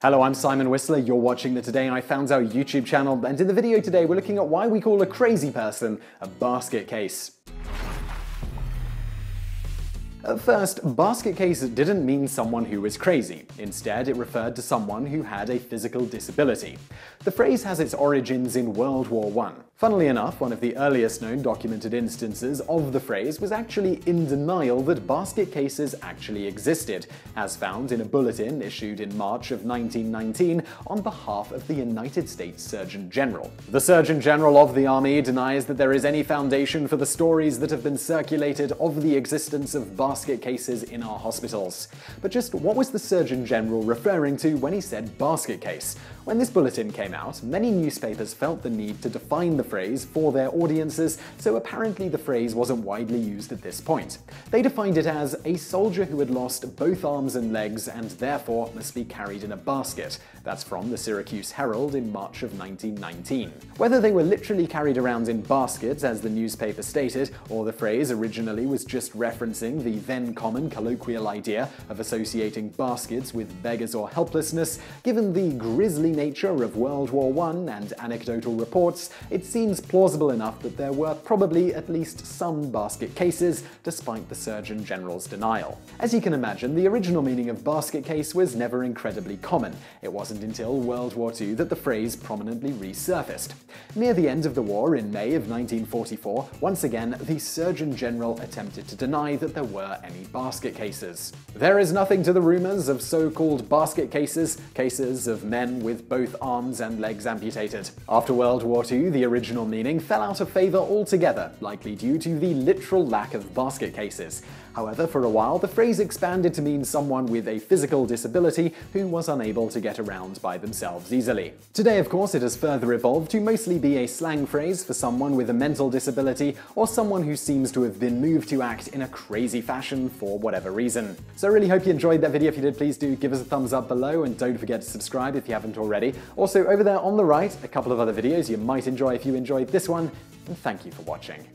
Hello, I'm Simon Whistler. You're watching the Today I Found Out YouTube channel, and in the video today, we're looking at why we call a crazy person a basket case. At first, basket case didn't mean someone who was crazy. Instead, it referred to someone who had a physical disability. The phrase has its origins in World War I. Funnily enough, one of the earliest known documented instances of the phrase was actually in denial that basket cases actually existed, as found in a bulletin issued in March of 1919 on behalf of the United States Surgeon General. The Surgeon General of the Army denies that there is any foundation for the stories that have been circulated of the existence of basket cases in our hospitals. But just what was the Surgeon General referring to when he said basket case? When this bulletin came out, many newspapers felt the need to define the phrase for their audiences, so apparently the phrase wasn't widely used at this point. They defined it as a soldier who had lost both arms and legs and therefore must be carried in a basket. That's from the Syracuse Herald in March of 1919. Whether they were literally carried around in baskets, as the newspaper stated, or the phrase originally was just referencing the then common colloquial idea of associating baskets with beggars or helplessness, given the grisly nature of World War I and anecdotal reports, it seems plausible enough that there were probably at least some basket cases, despite the Surgeon General's denial. As you can imagine, the original meaning of basket case was never incredibly common. It wasn't until World War II that the phrase prominently resurfaced. Near the end of the war, in May of 1944, once again, the Surgeon General attempted to deny that there were any basket cases. There is nothing to the rumors of so-called basket cases, cases of men with both arms and legs amputated. After World War II, the original meaning fell out of favor altogether, likely due to the literal lack of basket cases. However, for a while, the phrase expanded to mean someone with a physical disability who was unable to get around by themselves easily. Today, of course, it has further evolved to mostly be a slang phrase for someone with a mental disability or someone who seems to have been moved to act in a crazy fashion for whatever reason. So I really hope you enjoyed that video. If you did, please do give us a thumbs up below and don't forget to subscribe if you haven't already. Also, over there on the right, a couple of other videos you might enjoy if you enjoyed this one, and thank you for watching.